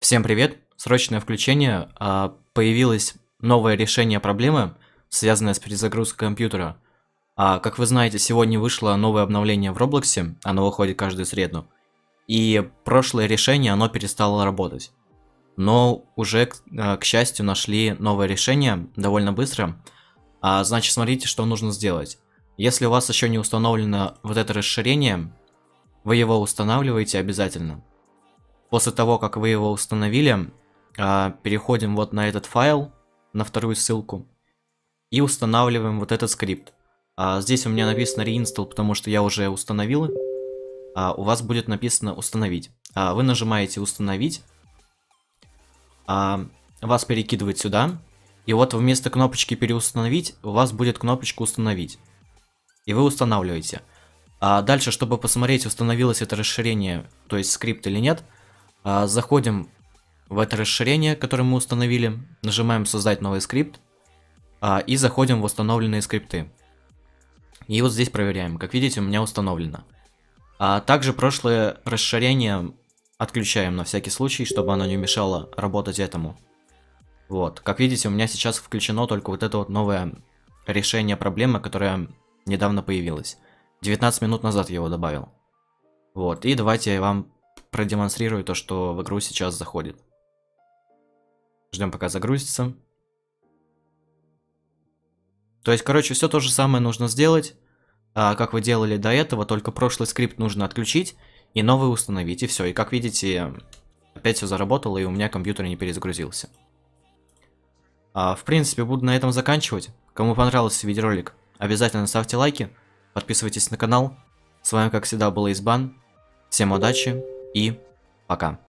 Всем привет! Срочное включение. А, Появилось новое решение проблемы, связанное с перезагрузкой компьютера. А, Как вы знаете, сегодня вышло новое обновление в Роблоксе, оно выходит каждую среду. И прошлое решение, оно перестало работать. Но уже, к, а, счастью, нашли новое решение довольно быстро. Значит, смотрите, что нужно сделать. Если у вас еще не установлено вот это расширение, вы его устанавливаете обязательно. После того, как вы его установили, а, переходим вот на этот файл, на вторую ссылку, и устанавливаем вот этот скрипт. А, здесь у меня написано reinstall, потому что я уже установил. А у вас будет написано установить. Вы нажимаете установить, вас перекидывает сюда, и вот вместо кнопочки переустановить, у вас будет кнопочка установить. И вы устанавливаете. А дальше, чтобы посмотреть, установилось это расширение, то есть скрипт или нет, а, заходим в это расширение, которое мы установили, нажимаем создать новый скрипт а, и заходим в установленные скрипты. И вот здесь проверяем. Как видите, у меня установлено. А также прошлое расширение отключаем на всякий случай, чтобы оно не мешало работать этому. Вот, как видите, у меня сейчас включено только вот это вот новое решение проблемы, которое недавно появилось. 19 минут назад я его добавил. Вот, и давайте я вам продемонстрирую то, что в игру сейчас заходит. Ждем пока загрузится. То есть, короче, все то же самое нужно сделать, а, как вы делали до этого, только прошлый скрипт нужно отключить и новый установить, и все. И как видите, опять все заработало, и у меня компьютер не перезагрузился. А, в принципе, буду на этом заканчивать. Кому понравился видеоролик, обязательно ставьте лайки, подписывайтесь на канал. С вами, как всегда, был Избан. Всем удачи и пока.